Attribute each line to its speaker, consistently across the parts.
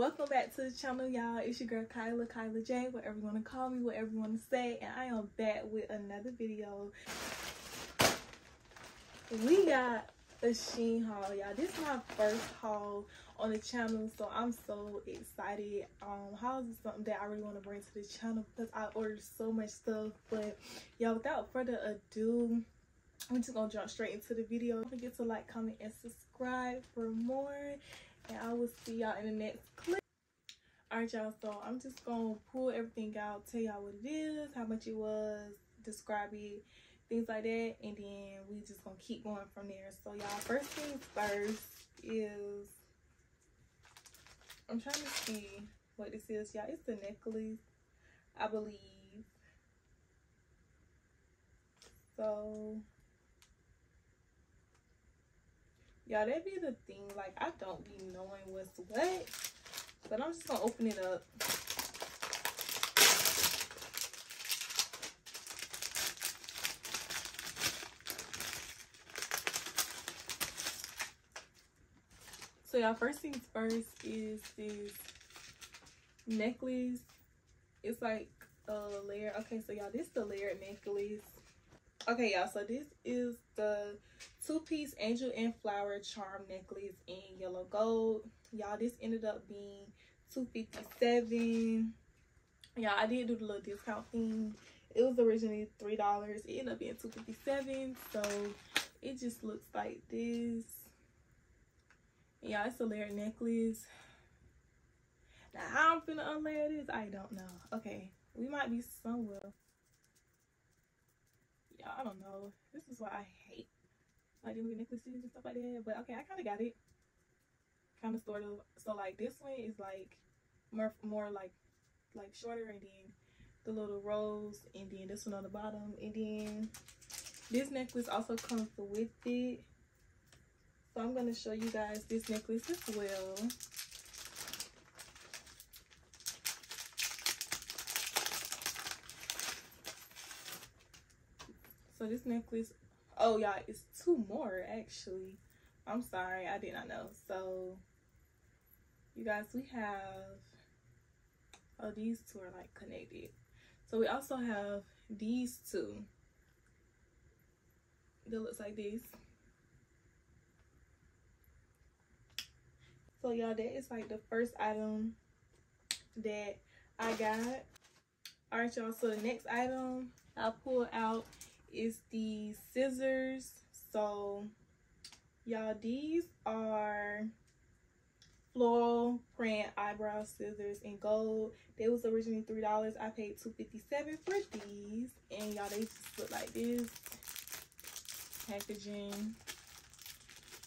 Speaker 1: welcome back to the channel y'all. It's your girl kyla kyla j whatever you want to call me whatever you want to say and i am back with another video. We got a shein haul y'all. This is my first haul on the channel so i'm so excited. Um hauls is something that i really want to bring to the channel because i ordered so much stuff but y'all without further ado i'm just gonna jump straight into the video. Don't forget to like comment and subscribe for more and I will see y'all in the next clip. Alright y'all, so I'm just gonna pull everything out, tell y'all what it is, how much it was, describe it, things like that, and then we just gonna keep going from there. So y'all, first things first is I'm trying to see what this is, y'all. It's a necklace, I believe. So Y'all, that be the thing. Like, I don't be knowing what's what. But I'm just going to open it up. So, y'all, first things first is this necklace. It's like a layer. Okay, so y'all, this is the layered necklace. Okay, y'all, so this is the two-piece angel and flower charm necklace in yellow gold. Y'all, this ended up being 257 Y'all, I did do the little discount thing. It was originally $3. It ended up being 257 So, it just looks like this. Y'all, it's a layered necklace. Now, how I'm finna unlayer this, I don't know. Okay, we might be somewhere y'all, I don't know. This is why I Like doing necklaces and stuff like that. But okay, I kind of got it. Kind of sort of. So like this one is like more, more like, like shorter and then the little rose and then this one on the bottom. And then this necklace also comes with it. So I'm going to show you guys this necklace as well. So this necklace, oh yeah, it's two more actually. I'm sorry, I did not know. So you guys, we have, oh these two are like connected. So we also have these two. That looks like this. So y'all, that is like the first item that I got. Alright y'all, so the next item I pull out is the scissors. So y'all, these are floral print eyebrow scissors in gold. They was originally three dollars. I paid two fifty seven for these, and y'all they just look like this packaging.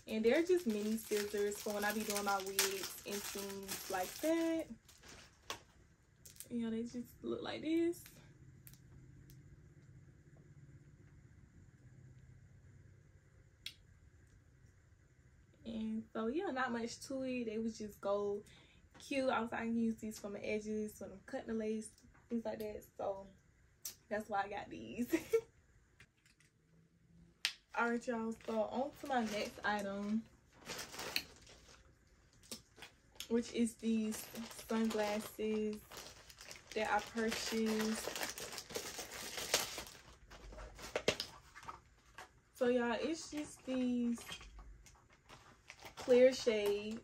Speaker 1: And they're just mini scissors for when I be doing my wigs and things like that. You know, they just look like this. and so yeah not much to it. They was just gold cute. I was like, i can use these for my edges when i'm cutting the lace things like that. So that's why i got these. All right y'all. So on to my next item which is these sunglasses that i purchased. So y'all it's just these clear shades.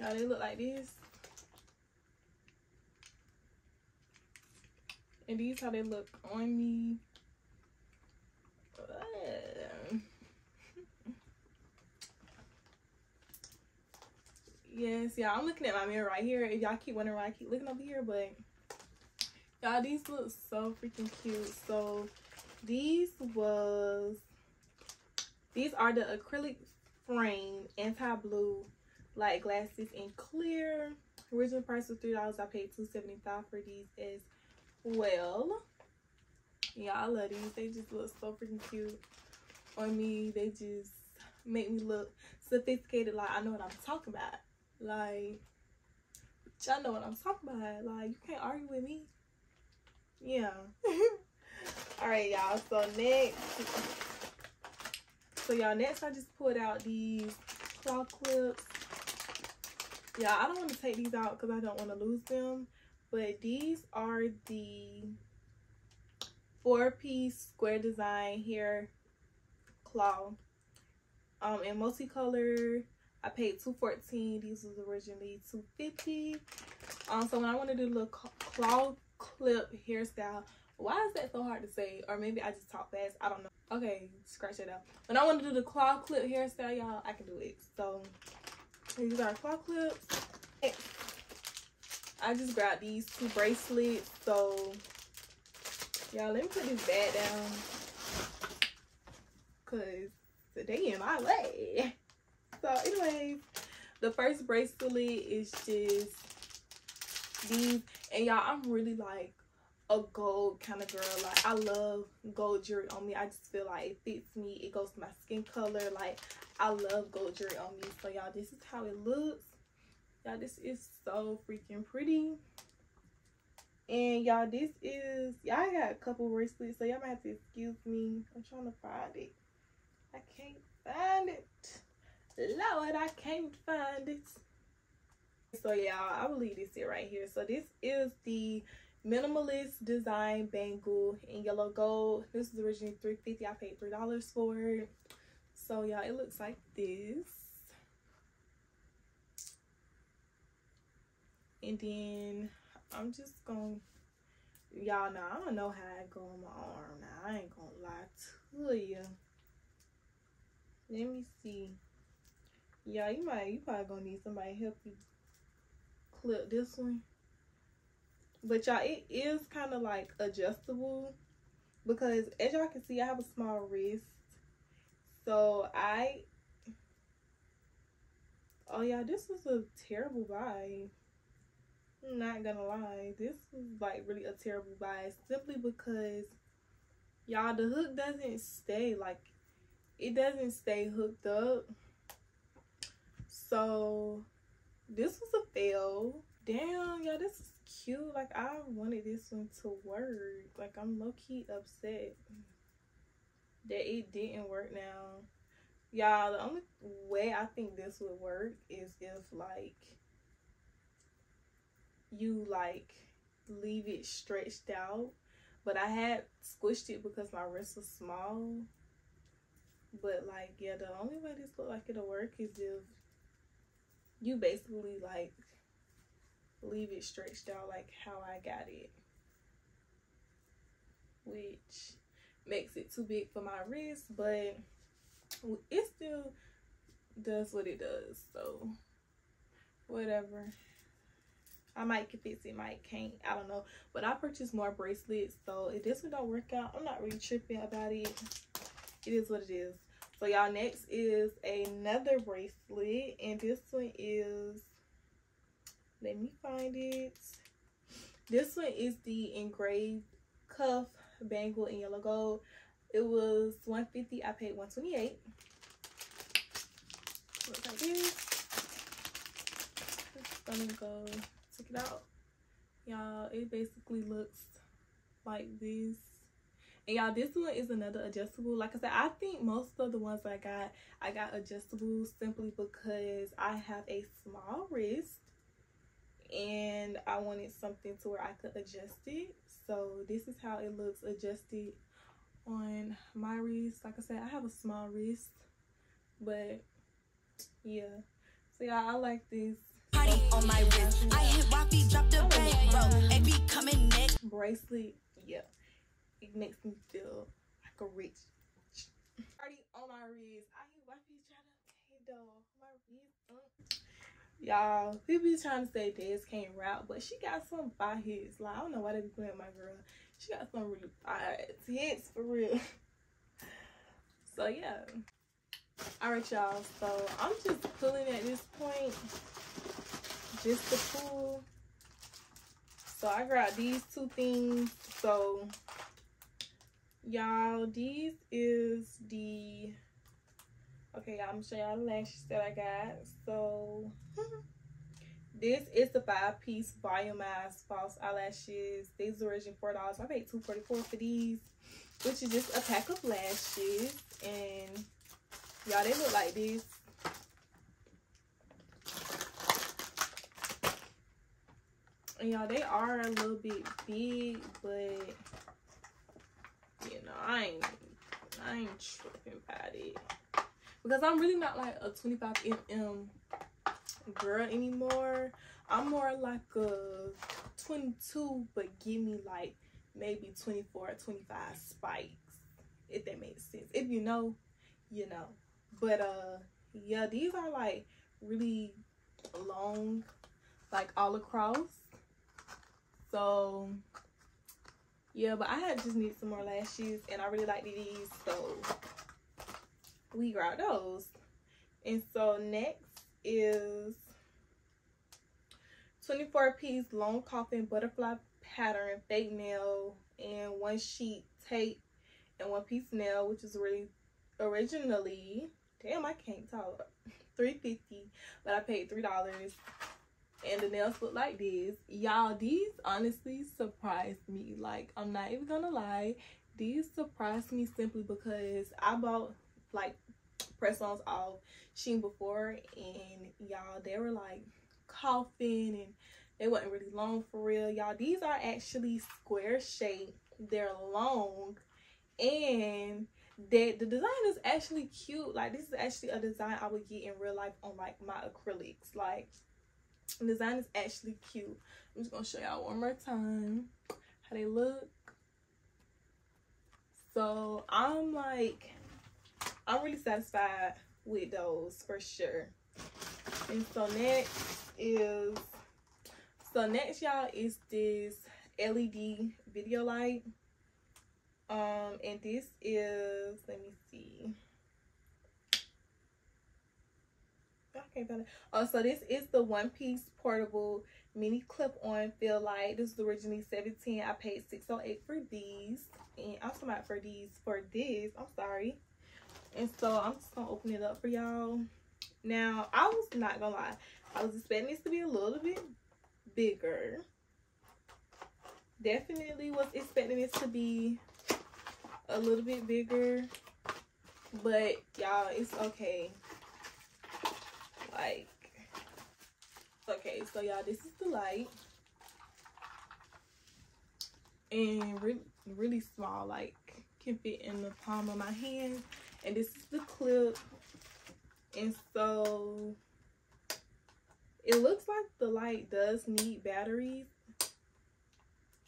Speaker 1: Y'all, they look like this. And these how they look on me. yes, y'all, I'm looking at my mirror right here. If y'all keep wondering why I keep looking over here, but y'all, these look so freaking cute. So these was these are the acrylic frame anti-blue light glasses in clear. Original price was $3. I paid $2.75 for these as well. Yeah, I love these. They just look so freaking cute on me. They just make me look sophisticated. Like, I know what I'm talking about. Like, y'all know what I'm talking about. Like, you can't argue with me. Yeah. All right, y'all. So, next so y'all, next I just pulled out these claw clips. yeah, I don't want to take these out because I don't want to lose them. But these are the four-piece square design hair claw. Um, in multicolor, I paid 214 These was originally 250 Um, so when I want to do a little claw clip hairstyle, why is that so hard to say? Or maybe I just talk fast. I don't know. Okay, scratch that out. When I want to do the claw clip hairstyle, y'all, I can do it. So these are claw clips. I just grabbed these two bracelets. So y'all, let me put this bag down. Cause today in my way. So anyways, the first bracelet is just these. And y'all, I'm really like a gold kind of girl. Like I love gold jewelry on me. I just feel like it fits me. It goes to my skin color. Like I love gold jewelry on me. So y'all, this is how it looks. Y'all, this is so freaking pretty. And y'all, this is y'all got a couple bracelets, so y'all might have to excuse me. I'm trying to find it. I can't find it. Lord, I can't find it. So y'all, I will leave this here right here. So this is the minimalist design bangle in yellow gold. This is originally 350 i paid three dollars for it. So yeah it looks like this. And then i'm just gonna y'all know i don't know how i go on my arm now. I ain't gonna lie to you let me see. Yeah you might you probably gonna need somebody help you clip this one but y'all it is kind of like adjustable because as y'all can see i have a small wrist. So i oh yeah this was a terrible buy. I'm not gonna lie. This was like really a terrible buy simply because y'all the hook doesn't stay like it doesn't stay hooked up. So this was a fail. Damn y'all this is cute. Like I wanted this one to work. Like I'm low key upset that it didn't work now. Y'all, the only way I think this would work is if like you like leave it stretched out. But I had squished it because my wrist was small. But like yeah, the only way this look like it'll work is if you basically like leave it stretched out like how I got it. Which makes it too big for my wrist, but it still does what it does. So whatever. I might can fix it, might can't. I don't know. But I purchased more bracelets. So if this one don't work out, I'm not really tripping about it. It is what it is. So y'all next is another bracelet. And this one is let me find it. This one is the engraved cuff bangle in yellow gold. It was 150 i paid 128 looks like this. Gonna go check it out. Y'all it basically looks like this. And y'all this one is another adjustable. Like i said i think most of the ones i got i got adjustable simply because i have a small wrist and I wanted something to where I could adjust it. So this is how it looks adjusted on my wrist. Like I said, I have a small wrist, but yeah. So yeah, I like this. on my wrist. I hit Rocky, drop the oh, bank, bro. coming next. Bracelet, yeah. It makes me feel like a rich. Party on my wrist. I hit Rocky, trying to pay though. Y'all, people be trying to say Dez can't rap, but she got some fire hits. Like, I don't know why they be playing my girl. She got some really fire hits for real. so, yeah. Alright, y'all. So, I'm just pulling at this point. Just to pull. So, I got these two things. So, y'all, these is the Okay, I'm gonna show y'all the lashes that I got. So this is the five piece volumized false eyelashes. These are originally four dollars. I paid two forty four for these, which is just a pack of lashes. And y'all, they look like this. And y'all, they are a little bit big, but you know, I ain't I ain't tripping about it. Because I'm really not like a 25 mm girl anymore. I'm more like a 22, but give me like maybe 24 or 25 spikes, if that makes sense. If you know, you know. But uh, yeah, these are like really long, like all across. So yeah, but I had just need some more lashes, and I really like these, so we got those. And so next is 24 piece long coffin butterfly pattern fake nail and one sheet tape and one piece nail which is really originally damn i can't talk 350 but i paid three dollars. And the nails look like this. Y'all these honestly surprised me. Like i'm not even gonna lie. These surprised me simply because i bought like press-ons off Shein before and y'all they were like coffin and they wasn't really long for real. Y'all these are actually square shaped. They're long and that the design is actually cute. Like this is actually a design i would get in real life on like my acrylics. Like the design is actually cute. I'm just gonna show y'all one more time how they look. So i'm like i'm really satisfied with those for sure. And so next is so next y'all is this led video light. Um and this is let me see. Okay oh so this is the one piece portable mini clip-on Fill light. This is originally 17 i paid 608 for these. And i'm about for these for this i'm sorry and so i'm just gonna open it up for y'all now i was not gonna lie I was expecting this to be a little bit bigger. Definitely was expecting this to be a little bit bigger. But y'all, it's okay. Like, okay, so y'all, this is the light. And really, really small, like can fit in the palm of my hand. And this is the clip. And so it looks like the light does need batteries.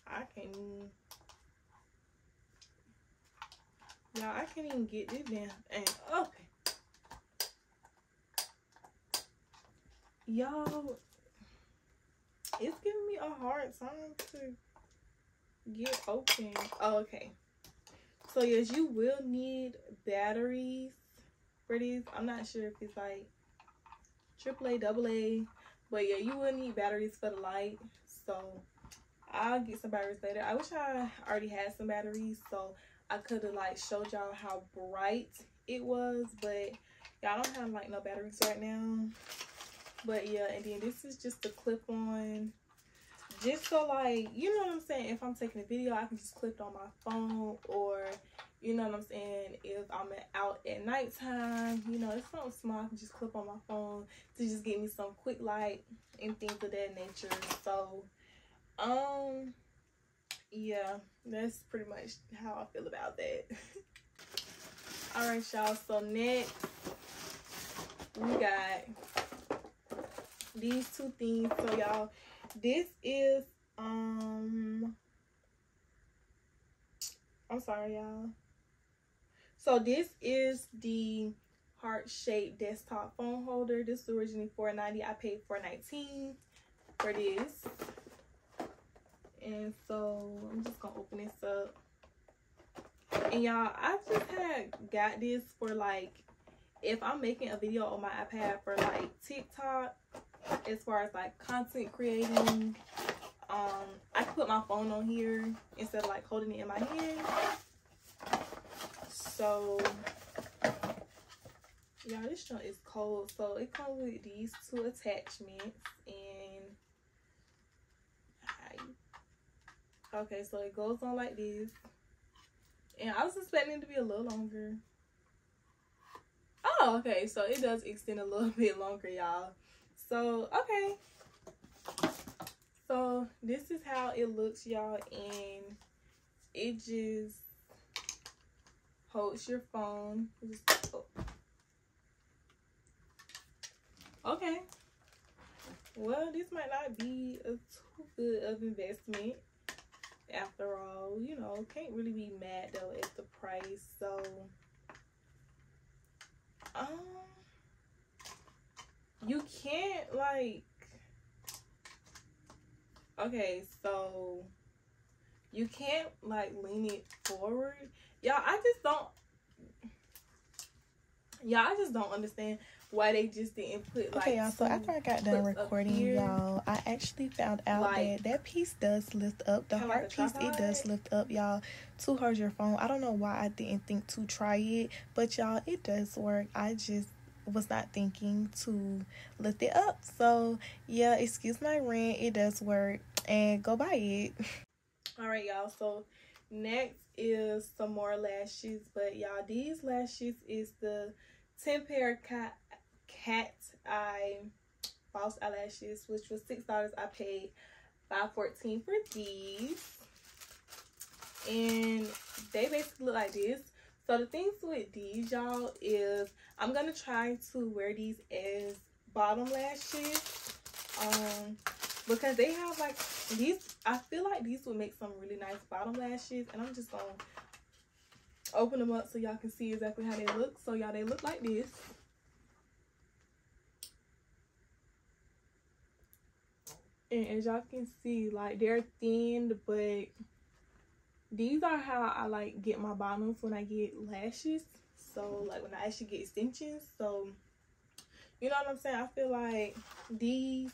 Speaker 1: I can Y'all, I can't even get this damn and okay Y'all, it's giving me a hard time to get open. Oh, okay. So, yes, you will need batteries for these. I'm not sure if it's like AAA, AA. But yeah, you will need batteries for the light. So I'll get some batteries later. I wish I already had some batteries so I could have like showed y'all how bright it was. But y'all don't have like no batteries right now. But yeah, and then this is just the clip on. Just so like, you know what I'm saying? If I'm taking a video, I can just clip it on my phone or you know what I'm saying? If I'm out at nighttime, you know, it's something small. I can just clip on my phone to just get me some quick light and things of that nature. So, um, yeah, that's pretty much how I feel about that. All right, y'all. So next, we got these two things. So y'all, this is um. I'm sorry, y'all. So this is the heart-shaped desktop phone holder. This is originally $4.90. I paid $4.19 for this. And so I'm just gonna open this up. And y'all, I just had got this for like if I'm making a video on my iPad for like TikTok, as far as like content creating, um, I can put my phone on here instead of like holding it in my hand. So y'all this joint is cold so it comes with these two attachments and I, okay so it goes on like this. And i was expecting it to be a little longer. Oh okay so it does extend a little bit longer y'all so okay So this is how it looks, y'all, and it just holds your phone. Just, oh. Okay. Well, this might not be a too good of investment. After all, you know, can't really be mad though at the price. So, um, you can't like. Okay, so you can't like lean it forward. Y'all, I just don't. Y'all, I just don't understand why they just didn't put like
Speaker 2: okay y'all so after i got done recording y'all i actually found out like, that that piece does lift up the heart piece it does lift up y'all to hold your phone i don't know why i didn't think to try it but y'all it does work i just was not thinking to lift it up. So yeah excuse my rant. It does work. And go buy it.
Speaker 1: All right y'all. So next is some more lashes but y'all these lashes is the 10 pair cat cat eye false eyelashes, which was six dollars. I paid five fourteen for these, and they basically look like this. So the things with these, y'all, is I'm gonna try to wear these as bottom lashes, um, because they have like these. I feel like these would make some really nice bottom lashes, and I'm just gonna open them up so y'all can see exactly how they look. So y'all, they look like this. and as y'all can see like they're thin but these are how i like get my bottoms when i get lashes. So like when i actually get extensions so you know what i'm saying? I feel like these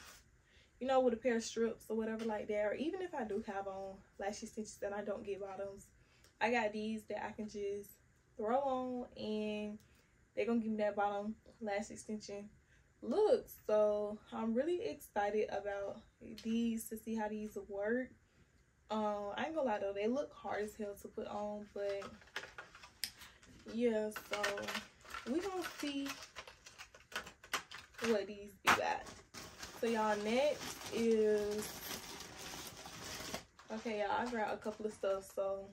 Speaker 1: you know with a pair of strips or whatever like that or even if i do have on lash extensions and i don't get bottoms i got these that i can just throw on and they're gonna give me that bottom lash extension look. So i'm really excited about these to see how these work um i ain't gonna lie though they look hard as hell to put on but yeah so we gonna see what these be at. So y'all next is okay y'all i grabbed a couple of stuff so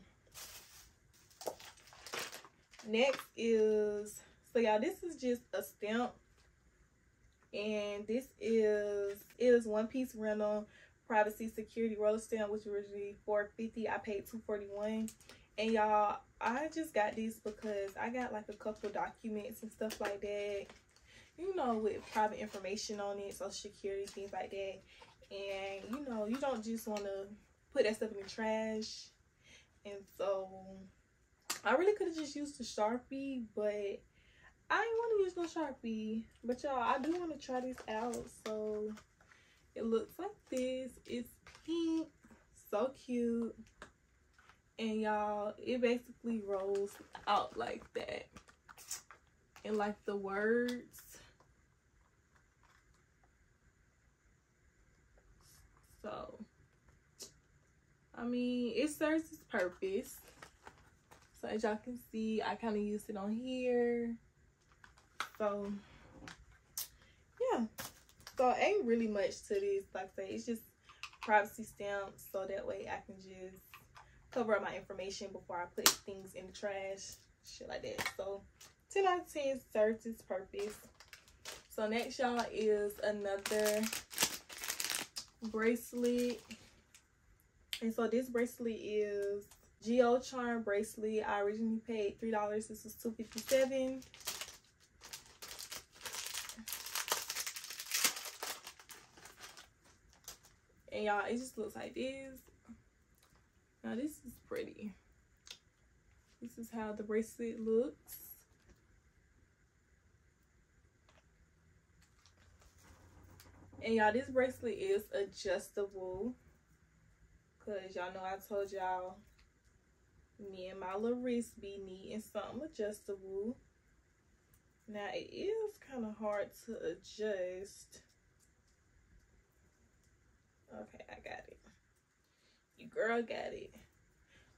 Speaker 1: next is so y'all this is just a stamp and this is is one piece rental privacy security roller stamp which originally 450 i paid 241 and y'all i just got these because i got like a couple documents and stuff like that you know with private information on it social security things like that and you know you don't just want to put that stuff in the trash and so i really could have just used the sharpie but I ain't want to use no Sharpie. But y'all, I do want to try this out. So it looks like this. It's pink. So cute. And y'all, it basically rolls out like that. And like the words. So, I mean, it serves its purpose. So as y'all can see, I kind of used it on here so yeah so ain't really much to this. Like I say, it's just privacy stamps so that way I can just cover up my information before I put things in the trash. Shit like that. So 10 out of 10 serves its purpose. So next y'all is another bracelet. And so this bracelet is Geo Charm bracelet. I originally paid $3. This was 257 and y'all it just looks like this. Now this is pretty. This is how the bracelet looks. And y'all this bracelet is adjustable. Because y'all know I told y'all me and my little wrist be needing something adjustable. Now it is kind of hard to adjust Okay, I got it. You girl got it.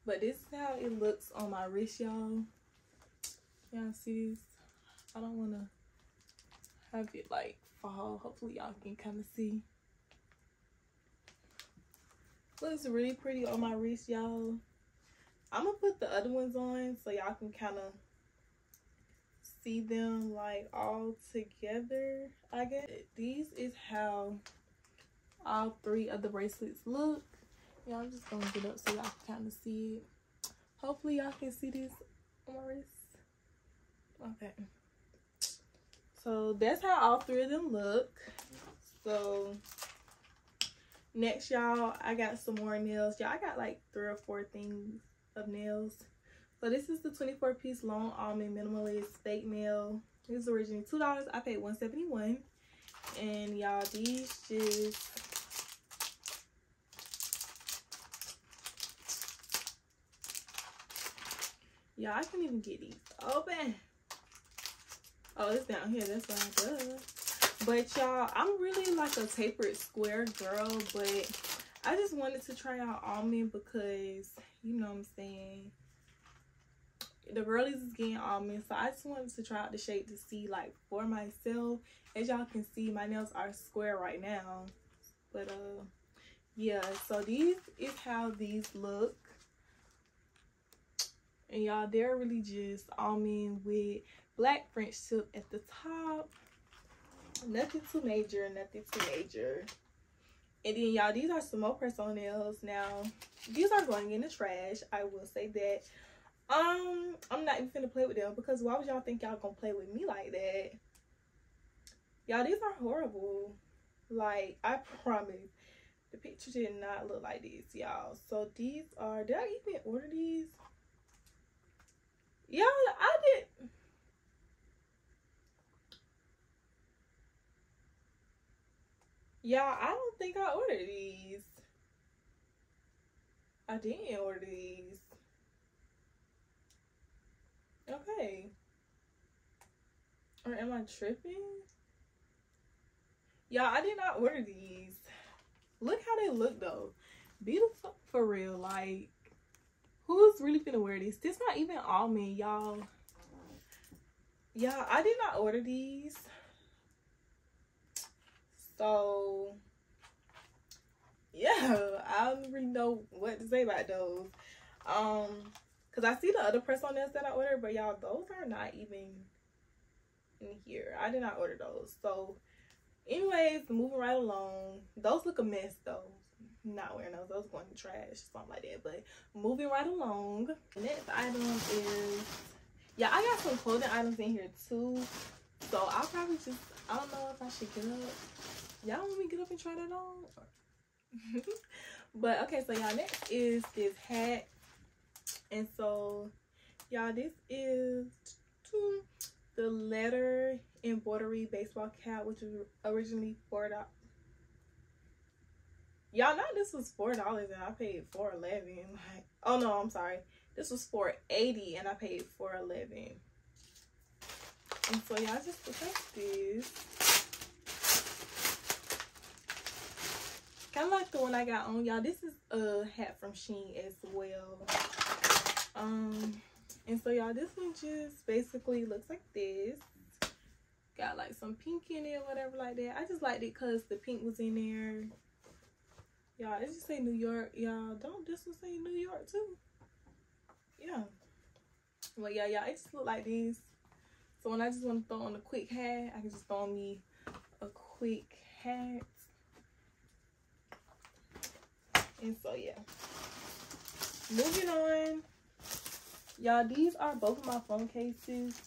Speaker 1: But this is how it looks on my wrist, y'all. Y'all see this? I don't want to have it like fall. Hopefully y'all can kind of see. Looks really pretty on my wrist, y'all. I'm gonna put the other ones on so y'all can kind of see them like all together, I guess. These is how all three of the bracelets look. Yeah, I'm just gonna get up so y'all can kind of see it. Hopefully y'all can see this on my wrist. Okay. So that's how all three of them look. So next y'all, I got some more nails. Y'all, I got like three or four things of nails. So this is the 24 piece long almond minimalist fake nail. This is originally $2. I paid 171 And y'all, these just Y'all, I can't even get these open. Oh, it's down here. That's why I do. But y'all, I'm really like a tapered square girl, but I just wanted to try out almond because, you know what I'm saying, the girlies is getting almond. So I just wanted to try out the shape to see like for myself. As y'all can see, my nails are square right now. But uh, yeah, so these is how these look. And y'all, they're really just almond with black French tip at the top. Nothing too major, nothing too major. And then y'all, these are some more press-on nails. Now, these are going in the trash. I will say that. Um, I'm not even gonna play with them because why would y'all think y'all gonna play with me like that? Y'all, these are horrible. Like, I promise. The picture did not look like this, y'all. So these are, did I even order these? Y'all, I did. Y'all, I don't think I ordered these. I didn't order these. Okay. Or am I tripping? Y'all, I did not order these. Look how they look though. Beautiful for real. Like Who's really gonna wear these? This not even almond, y'all. Y'all, I did not order these. So, yeah, I don't really know what to say about those. Um, because I see the other press-on nails that I ordered, but y'all, those are not even in here. I did not order those. So, anyways, moving right along. Those look a mess, though not wearing those. Those going to trash, something like that. But moving right along. Next item is yeah, I got some clothing items in here too. So I'll probably just I don't know if I should get up. Y'all want me to get up and try that on? but okay, so y'all next is this hat. And so y'all this is the letter embroidery baseball cap, which was originally four dollars Y'all know this was four dollars and I paid four eleven. Like, oh no, I'm sorry. This was four eighty and I paid four eleven. And so y'all just look like this. Kind of like the one I got on, y'all. This is a hat from Shein as well. Um, and so y'all, this one just basically looks like this. Got like some pink in it, whatever like that. I just liked it because the pink was in there Y'all, it just say New York. Y'all, don't this one say New York too? Yeah. Well, yeah, y'all, it just look like these. So when I just want to throw on a quick hat, I can just throw me a quick hat. And so, yeah. Moving on. Y'all, these are both of my phone cases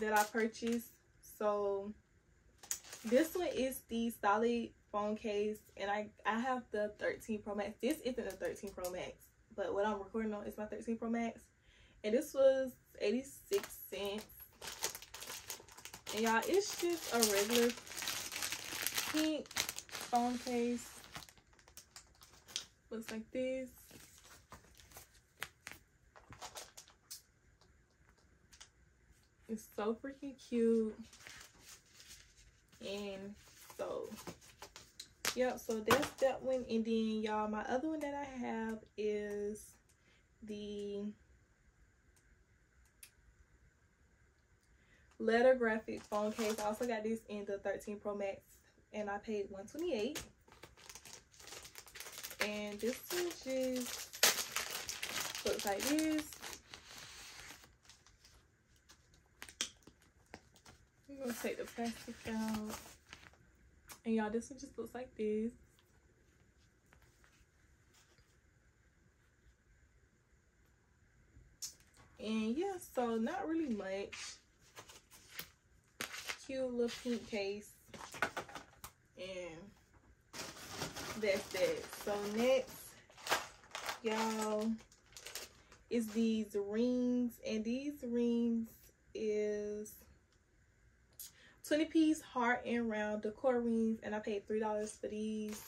Speaker 1: that I purchased. So, this one is the solid phone case and i i have the 13 pro max. This isn't a 13 pro max but what i'm recording on is my 13 pro max. And this was 86 cents. And y'all it's just a regular pink phone case. Looks like this. It's so freaking cute and so yep so that's that one. And then y'all my other one that i have is the letter graphic phone case. I also got this in the 13 pro max and i paid 128 And this one just looks like this. Gonna take the plastic out. And y'all, this one just looks like this. And yeah, so not really much. Cute little pink case. And that's that. So next, y'all, is these rings. And these rings is 20 piece heart and round decor rings. And I paid $3 for these.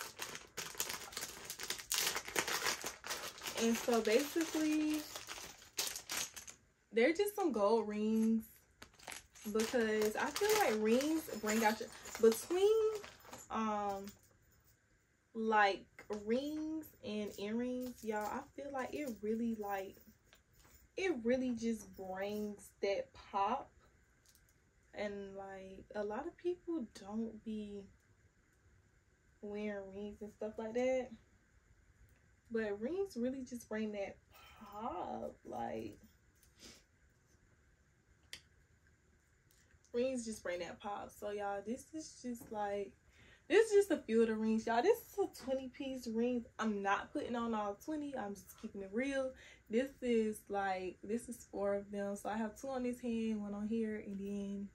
Speaker 1: And so basically, they're just some gold rings because I feel like rings bring out your between um like rings and earrings y'all I feel like it really like it really just brings that pop and like a lot of people don't be wearing rings and stuff like that but rings really just bring that pop like rings just bring that pop. So y'all, this is just like this is just a few of the rings, y'all. This is a 20 piece ring. I'm not putting on all 20. I'm just keeping it real. This is like this is four of them. So I have two on this hand, one on here, and then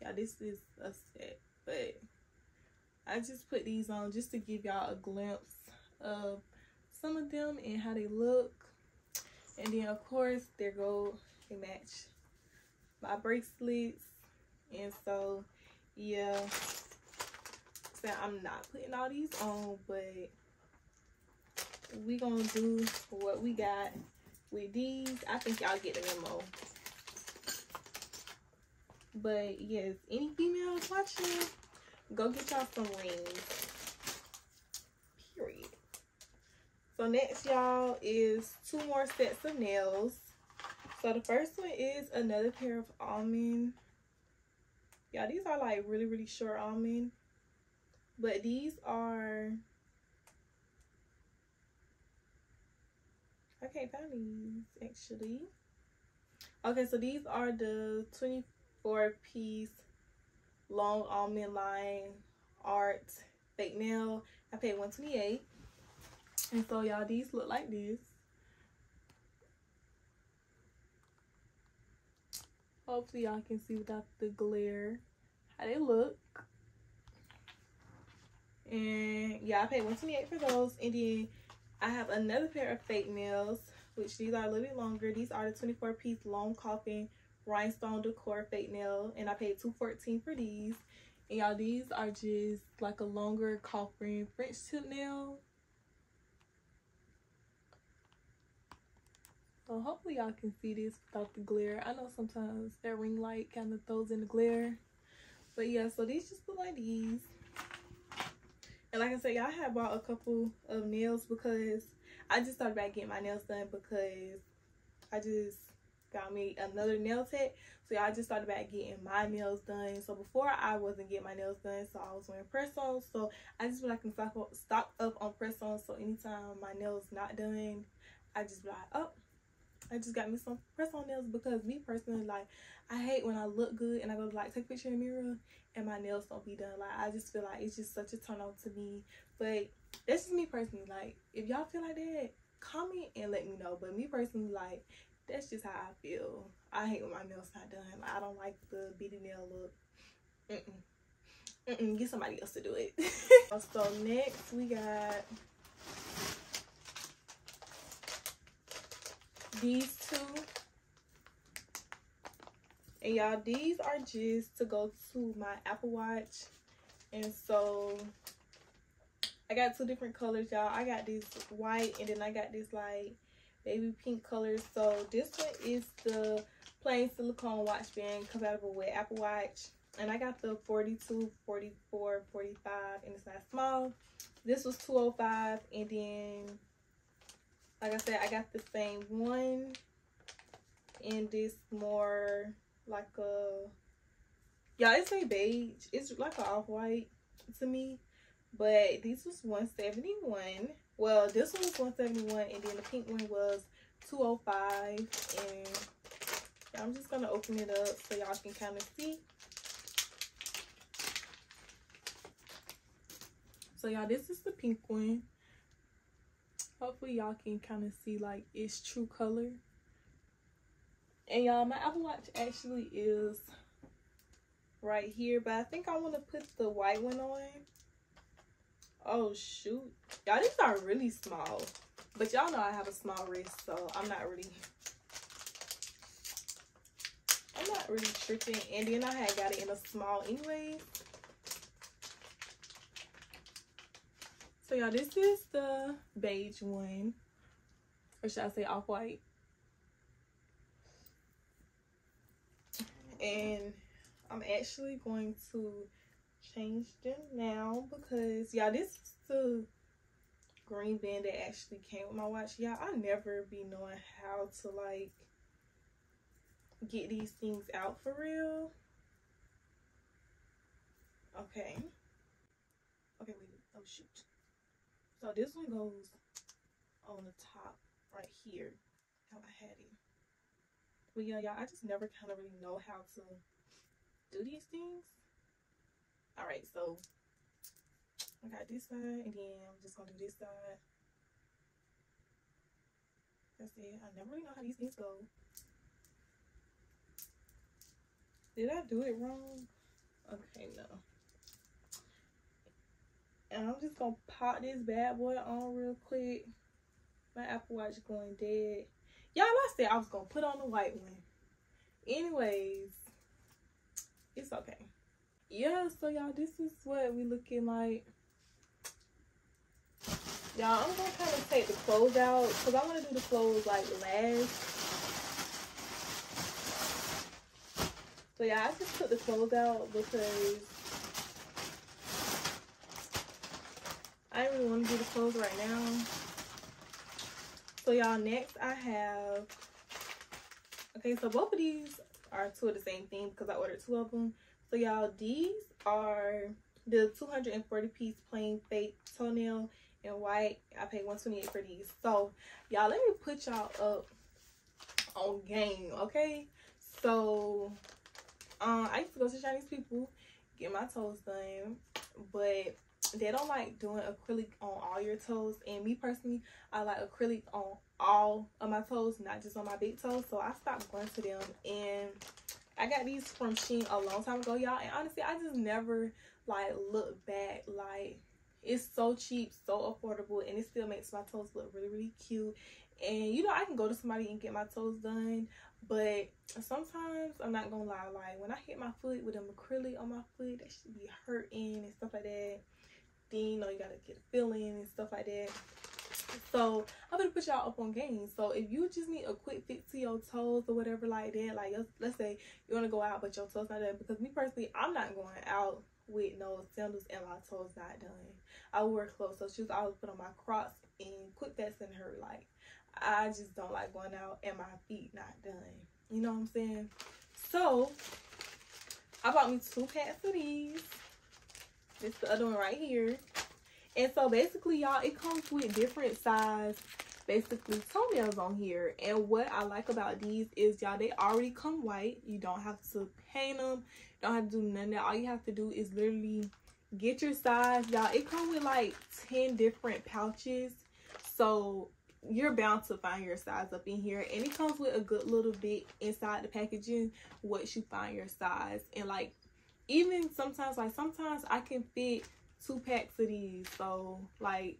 Speaker 1: yeah, this is a set. But I just put these on just to give y'all a glimpse of some of them and how they look. And then of course, there gold they match my bracelets and so yeah so i'm not putting all these on but we gonna do what we got with these i think y'all get the memo but yes any females watching go get y'all some rings. Period. So next y'all is two more sets of nails. So the first one is another pair of almond. Yeah these are like really really short almond. But these are I can't find these actually. Okay so these are the 24 piece long almond line art fake nail I paid 128 and so y'all these look like this Hopefully y'all can see without the glare how they look. And yeah, I paid 128 for those. And then I have another pair of fake nails, which these are a little bit longer. These are the 24 piece long coffin rhinestone decor fake nail. And I paid 214 for these. And y'all, these are just like a longer coffin French tip nail. So hopefully y'all can see this without the glare. I know sometimes that ring light kind of throws in the glare. But yeah, so these just look like these. And like I said, y'all have bought a couple of nails because I just started back getting my nails done because I just got me another nail tech. So y'all just started back getting my nails done. So before I wasn't getting my nails done, so I was wearing press-ons. So I just feel like I can stock up, on press-ons. So anytime my nails not done, I just be like, oh, I just got me some press on nails because me personally, like, I hate when I look good and I go to, like, take a picture in the mirror and my nails don't be done. Like, I just feel like it's just such a turn off to me. But that's just me personally. Like, if y'all feel like that, comment and let me know. But me personally, like, that's just how I feel. I hate when my nails not done. I don't like the beady nail look. Mm-mm. Mm-mm. Get somebody else to do it. so next we got these two and y'all these are just to go to my apple watch and so i got two different colors y'all i got this white and then i got this like baby pink color so this one is the plain silicone watch band compatible with apple watch. And i got the 42 44 45 and it's not small. This was 205 and then like I said, I got the same one. In this more like a y'all it's a beige. It's like an off-white to me. But this was 171 well this one was 171 and then the pink one was 205 and I'm just gonna open it up so y'all can kind of see. So y'all this is the pink one. Hopefully y'all can kind of see like its true color. And y'all my apple watch actually is right here but i think i want to put the white one on oh shoot y'all these are really small but y'all know i have a small wrist so i'm not really i'm not really tripping and then i had got it in a small anyway So y'all, this is the beige one. Or should I say off-white? And I'm actually going to change them now because y'all, this is the green band that actually came with my watch. Y'all, I never be knowing how to like get these things out for real. Okay. Okay, wait. Oh, shoot. So this one goes on the top right here. How I had it. But yeah, y'all, I just never kind of really know how to do these things. Alright, so I got this side and then I'm just gonna do this side. That's it. I never really know how these things go. Did I do it wrong? Okay, no. And I'm just gonna pop this bad boy on real quick. My Apple Watch going dead. Y'all, I said I was gonna put on the white one. Anyways, it's okay. Yeah, so y'all, this is what we looking like. Y'all, I'm gonna kind of take the clothes out because I want to do the clothes like last. So yeah, I just put the clothes out because I don't really want to do the clothes right now. So y'all, next I have, okay, so both of these are two of the same thing because I ordered two of them. So y'all, these are the 240 piece plain fake toenail in white. I paid 128 for these. So y'all, let me put y'all up on game, okay? So, um, I used to go to Chinese people, get my toes done, but they don't like doing acrylic on all your toes and me personally i like acrylic on all of my toes not just on my big toes so i stopped going to them and i got these from Shein a long time ago y'all and honestly i just never like look back like it's so cheap so affordable and it still makes my toes look really really cute. And you know i can go to somebody and get my toes done but sometimes i'm not gonna lie like when i hit my foot with an acrylic on my foot that should be hurting and stuff like that. Then you know you gotta get a feeling and stuff like that so i'm gonna put y'all up on games so if you just need a quick fix to your toes or whatever like that like let's say you want to go out but your toes not done because me personally i'm not going out with no sandals and my toes not done. I wear clothes so shoes i always put on my crocs and quick fast and her like i just don't like going out and my feet not done. You know what i'm saying? So i bought me two packs of these. This the other one right here. And so basically, y'all, it comes with different size, basically, toenails on here. And what I like about these is, y'all, they already come white. You don't have to paint them. You don't have to do none of that. All you have to do is literally get your size. Y'all, it comes with like 10 different pouches. So you're bound to find your size up in here and it comes with a good little bit inside the packaging once you find your size and like even sometimes like sometimes I can fit two packs of these. So like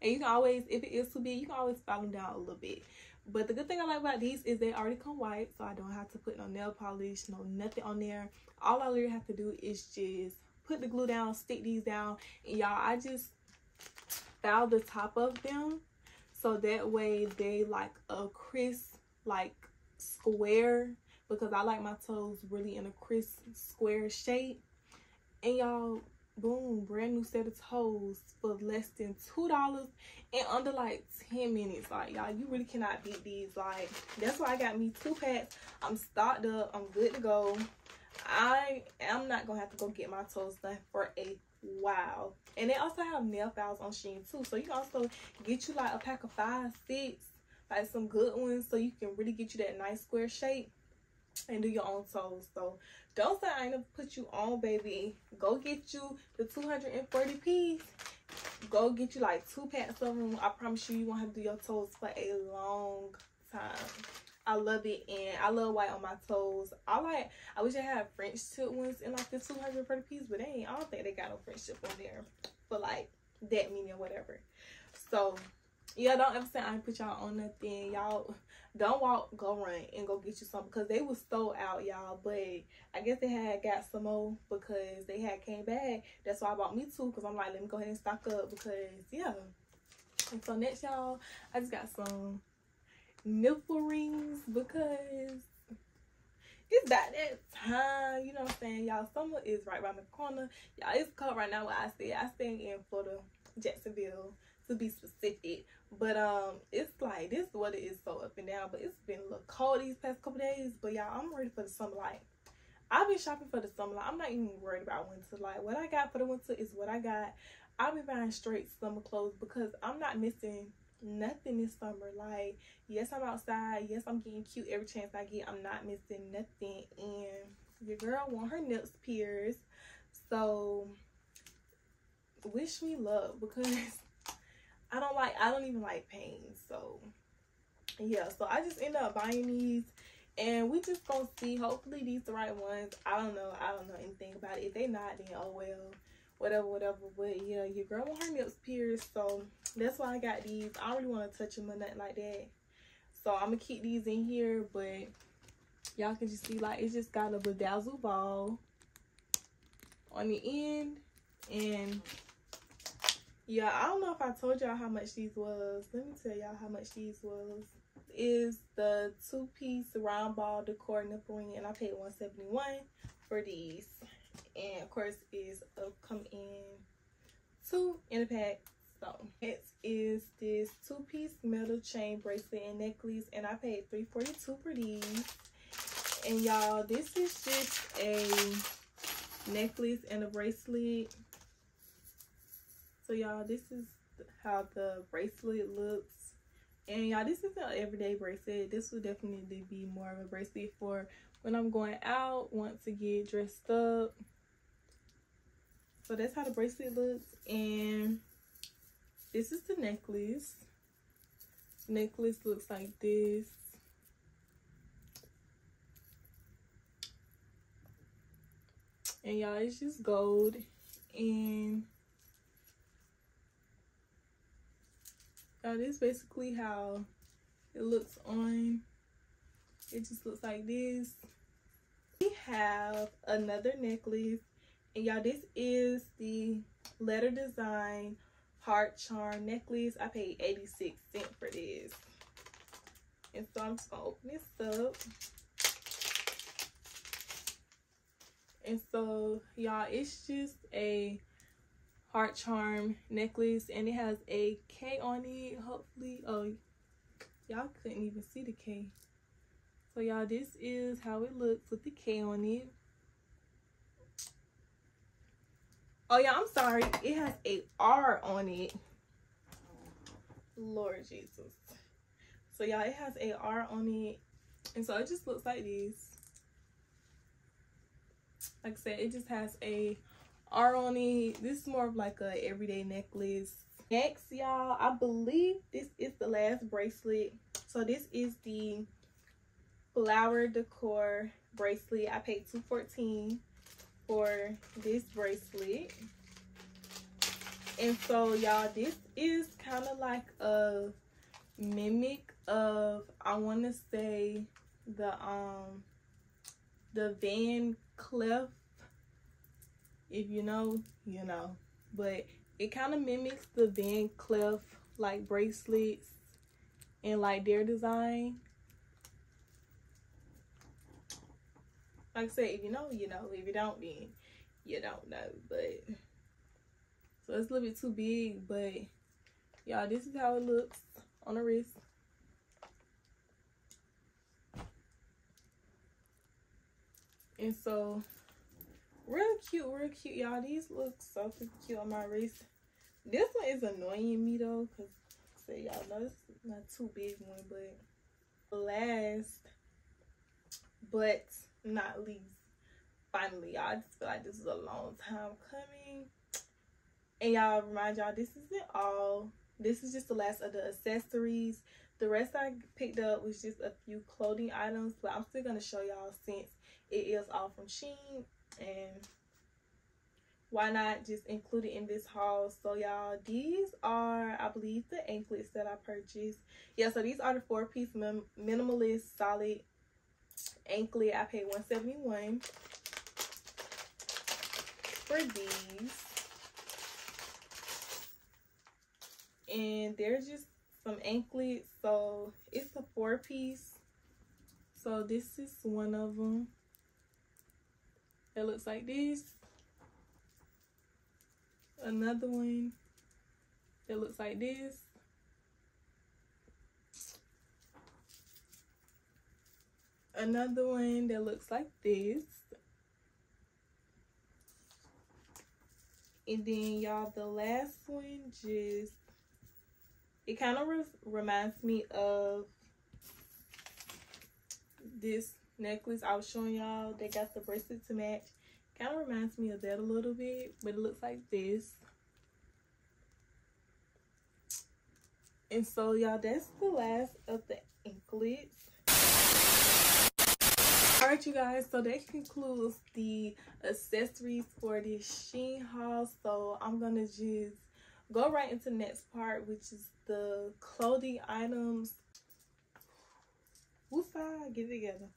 Speaker 1: and you can always if it is too big, you can always file them down a little bit. But the good thing I like about these is they already come white, so I don't have to put no nail polish, no nothing on there. All I literally have to do is just put the glue down, stick these down, and y'all, I just file the top of them so that way they like a crisp, like square because I like my toes really in a crisp square shape. And y'all, boom, brand new set of toes for less than $2 and under like 10 minutes. Like, y'all, you really cannot beat these. Like, that's why I got me two packs. I'm stocked up. I'm good to go. I am not to have to go get my toes done for a while And they also have nail files on Shein too. So you can also get you like a pack of five, six, like some good ones so you can really get you that nice square shape and do your own toes. So don't say I ain't put you on, baby. Go get you the 240 piece. Go get you like two packs of them. I promise you, you won't have to do your toes for a long time. I love it and I love white on my toes. I like I wish I had French tip ones in like the 240 piece, but they ain't I don't think they got no French tip on there for like that many or whatever. So yeah, don't ever say I put y'all on nothing. Y'all don't walk, go run and go get you some because they was sold out, y'all. But I guess they had got some more because they had came back. That's why I bought me two because I'm like, let me go ahead and stock up because yeah. And so next, y'all, I just got some nipple rings because it's about that time. You know what I'm saying, y'all? Summer is right around the corner. Y'all, it's cold right now where I stay. I stay in Florida, Jacksonville to be specific. But um, it's like this weather is so up and down. But it's been a little cold these past couple days. But y'all, I'm ready for the summer. Like I've been shopping for the summer. Like, I'm not even worried about winter. Like what I got for the winter is what I got. I've been buying straight summer clothes because I'm not missing nothing this summer. Like yes, I'm outside. Yes, I'm getting cute every chance I get. I'm not missing nothing. And your girl want her nips pierced. So wish me luck because I don't like I don't even like pain. So yeah, so I just ended up buying these and we just gonna see. Hopefully these the right ones. I don't know. I don't know anything about it. If they not, then oh well. Whatever, whatever. But yeah, your girl want her nips pierced. So that's why I got these. I don't really want to touch them or nothing like that. So I'm gonna keep these in here, but y'all can just see like it's just got a bedazzle ball on the end and yeah i don't know if i told y'all how much these was. Let me tell y'all how much these was. Is the two-piece round ball decor nipple ring and i paid 171 for these. And of course is come in two in a pack. So next is this two-piece metal chain bracelet and necklace and i paid 342 for these. And y'all this is just a necklace and a bracelet so y'all, this is how the bracelet looks. And y'all, this is an everyday bracelet. This would definitely be more of a bracelet for when I'm going out, want to get dressed up. So that's how the bracelet looks. And this is the necklace. Necklace looks like this. And y'all, it's just gold. And That is basically how it looks on. It just looks like this. We have another necklace. And y'all, this is the letter design heart charm necklace. I paid 86 cents for this. And so I'm just gonna open this up. And so y'all, it's just a heart charm necklace and it has a K on it. Hopefully, oh, y'all couldn't even see the K. So y'all, this is how it looks with the K on it. Oh yeah, I'm sorry. It has a R on it. Lord Jesus. So y'all, it has a R on it. And so it just looks like this. Like I said, it just has a R on it. This is more of like a everyday necklace. Next, y'all, I believe this is the last bracelet. So this is the flower decor bracelet. I paid 214 for this bracelet. And so y'all, this is kind of like a mimic of I want to say the um the Van Cleef if you know, you know. But it kind of mimics the Van Cleef like bracelets and like their design. Like I said, if you know, you know. If you don't, then you don't know. But so it's a little bit too big, but y'all, this is how it looks on the wrist. And so Real cute, real cute, y'all. These look so cute on my wrist. This one is annoying me though, cause say y'all know this is not too big one, but last but not least, finally, y'all. I just feel like this is a long time coming. And y'all remind y'all this isn't all. This is just the last of the accessories. The rest I picked up was just a few clothing items, but I'm still gonna show y'all since it is all from Shein and why not just include it in this haul? So y'all these are i believe the anklets that i purchased. Yeah so these are the four piece minimalist solid anklet. I paid 171 for these. And they're just some anklets so it's a four piece. So this is one of them it looks like this. Another one. That looks like this. Another one that looks like this. And then y'all the last one just it kind of re reminds me of this necklace I was showing y'all. They got the bracelet to match. Kind of reminds me of that a little bit, but it looks like this. And so y'all, that's the last of the anklets. Alright you guys, so that concludes the accessories for this Shein haul. So I'm gonna just go right into the next part, which is the clothing items. Woofah, get it together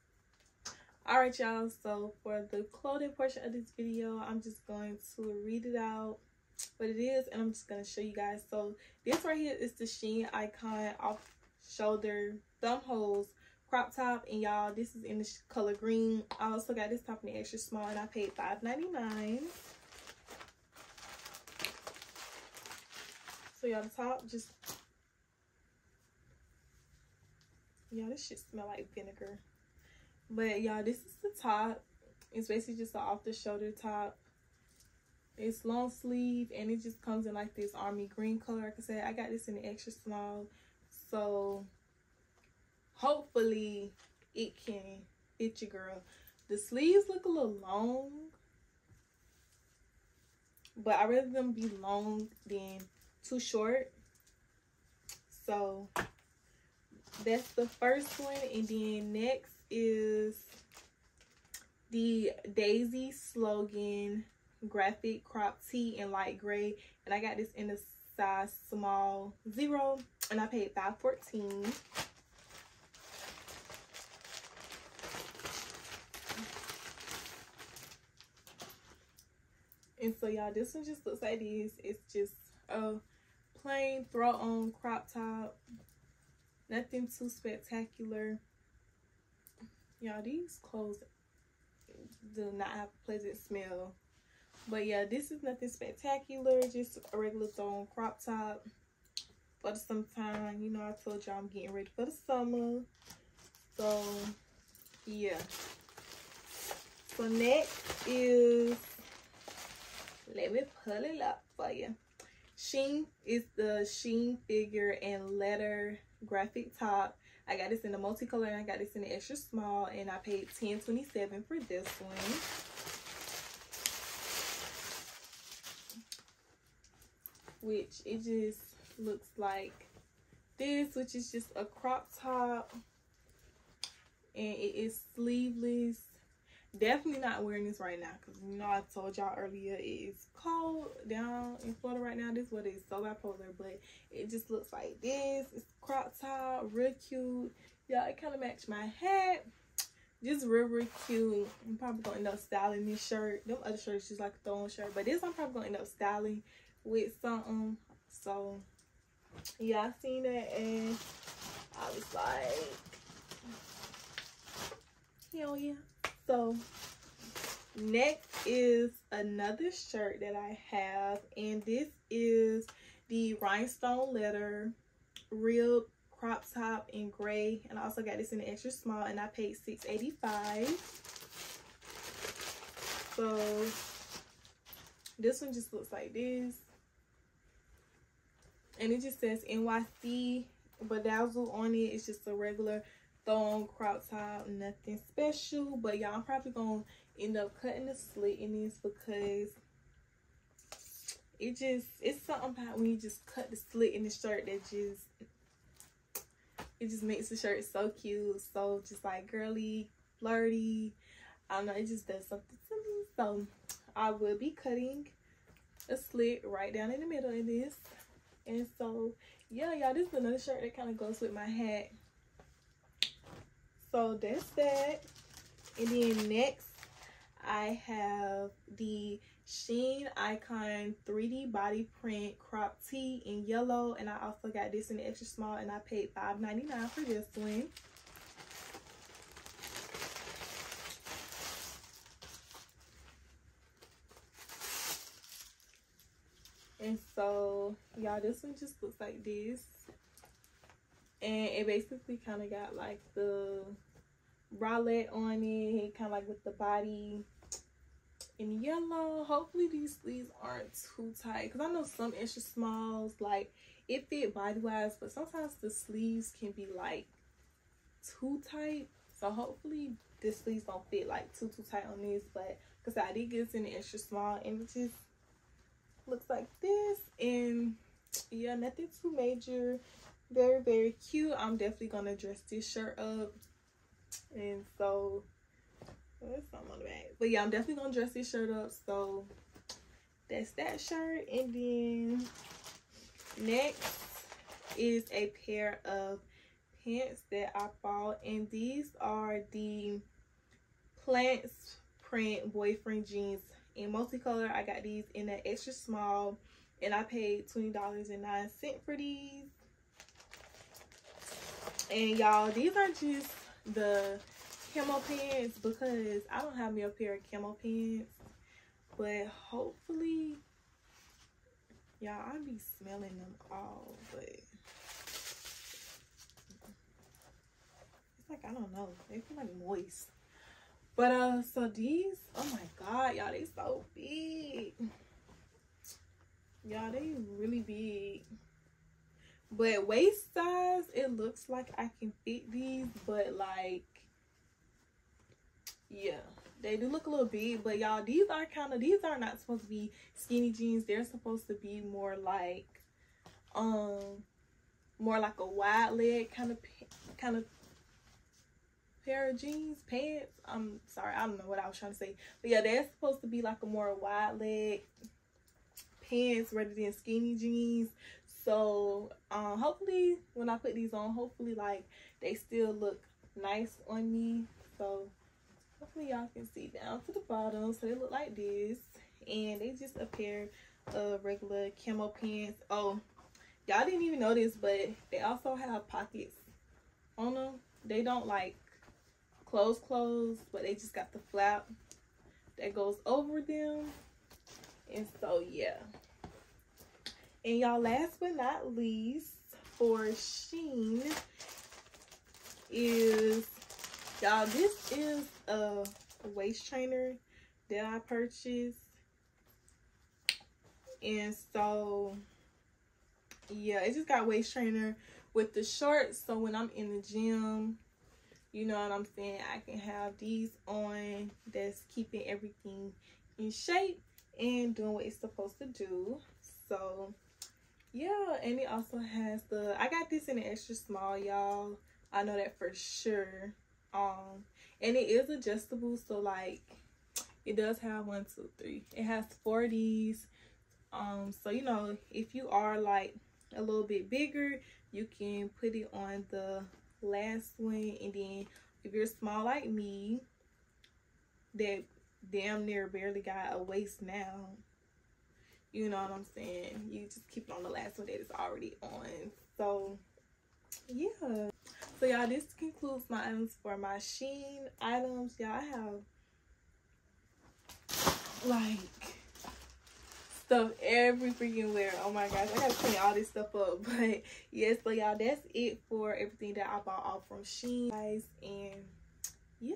Speaker 1: all right y'all. So for the clothing portion of this video i'm just going to read it out what it is and i'm just going to show you guys. So this right here is the Shein icon off shoulder thumb holes crop top and y'all this is in the color green. I also got this top in the extra small and i paid 5.99 so y'all the top just y'all this shit smell like vinegar but y'all, this is the top. It's basically just an off the shoulder top. It's long sleeve and it just comes in like this army green color. Like I said, I got this in the extra small. So hopefully it can fit your girl. The sleeves look a little long. But I rather them be long than too short. So that's the first one. And then next is the Daisy slogan graphic crop tee in light gray. And I got this in a size small zero and I paid 514 And so y'all, this one just looks like this. It's just a plain throw on crop top. Nothing too spectacular. Y'all, these clothes do not have a pleasant smell. But yeah, this is nothing spectacular. Just a regular thong crop top for the summertime. You know, I told y'all I'm getting ready for the summer. So, yeah. So next is, let me pull it up for you. Shein is the Shein figure and letter graphic top. I got this in the multicolor and I got this in the extra small and I paid ten twenty seven for this one. Which it just looks like this, which is just a crop top. And it is sleeveless definitely not wearing this right now because you know I told y'all earlier it is cold down in Florida right now. This weather is so bipolar, but it just looks like this. It's crop top, real cute. Yeah, it kind of matched my hat. Just real, real cute. I'm probably gonna end up styling this shirt. Them other shirts just like a throwing shirt, but this I'm probably gonna end up styling with something. So yeah, I seen that and I was like, hell yeah so next is another shirt that I have and this is the rhinestone letter real crop top in gray and I also got this in the extra small and I paid 6.85. so this one just looks like this and it just says NYC bedazzle on it. It's just a regular thong crop top, nothing special. But y'all, I'm probably gonna end up cutting the slit in this because it just it's something about when you just cut the slit in the shirt that just it just makes the shirt so cute, so just like girly, flirty. I don't know, it just does something to me. So I will be cutting a slit right down in the middle of this. And so yeah, y'all, this is another shirt that kind of goes with my hat. So that's that. And then next, I have the Shein Icon 3D body print crop tee in yellow. And I also got this in the extra small and I paid $5.99 for this one. And so, y'all, this one just looks like this. And it basically kind of got like the bralette on it, kind of like with the body in yellow. Hopefully these sleeves aren't too tight. Because I know some extra smalls, like, it fit body-wise. But sometimes the sleeves can be, like, too tight. So hopefully the sleeves don't fit, like, too, too tight on this. But, because I did get the extra small. Just looks like this and yeah nothing too major very very cute. I'm definitely gonna dress this shirt up. And so there's something on the back but yeah i'm definitely gonna dress this shirt up. So that's that shirt. And then next is a pair of pants that i bought. And these are the plants print boyfriend jeans in multicolor. I got these in an extra small and I paid $20.09 for these. And y'all, these are just the camo pants because I don't have me a pair of camo pants. But hopefully, y'all, I'll be smelling them all, but it's like, I don't know, they feel like moist. But uh, so these, oh my god, y'all, they so big. Y'all, they really big. But waist size, it looks like I can fit these, but like, yeah, they do look a little big. But y'all, these are kind of, these are not supposed to be skinny jeans. They're supposed to be more like, um, more like a wide leg kind of, kind of pair of jeans, pants. I'm sorry, I don't know what I was trying to say. But yeah, they're supposed to be like a more wide leg pants rather than skinny jeans. So um, hopefully when I put these on, hopefully like they still look nice on me. So hopefully y'all can see down to the bottom. So they look like this. And they just a pair of regular camo pants. Oh, y'all didn't even notice, but they also have pockets on them. They don't like close clothes, but they just got the flap that goes over them. And so, yeah. And y'all, last but not least, for Shein is, y'all, this is a waist trainer that I purchased. And so, yeah, it just got waist trainer with the shorts. So when I'm in the gym, you know what I'm saying? I can have these on that's keeping everything in shape and doing what it's supposed to do. So, yeah. And it also has the, I got this in an extra small, y'all. I know that for sure. Um, And it is adjustable. So, like, it does have one, two, three. It has four of these. Um, so, you know, if you are, like, a little bit bigger, you can put it on the last one and then if you're small like me that damn near barely got a waist now you know what i'm saying you just keep it on the last one that is already on so yeah so y'all this concludes my items for my Shein items y'all i have like stuff every freaking where. Oh my gosh, I gotta clean all this stuff up. But yes, so y'all, that's it for everything that I bought off from Shein, guys. And yeah.